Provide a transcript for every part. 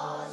Oh.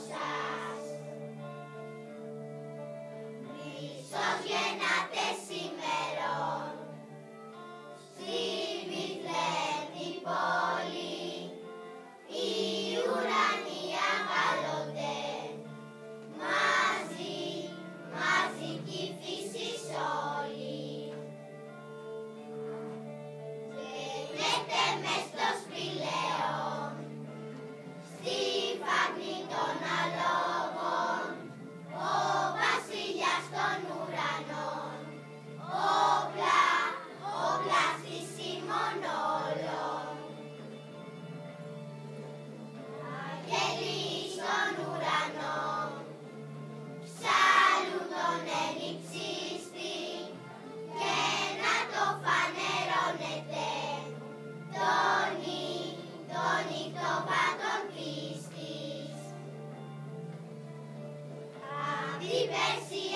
bless you.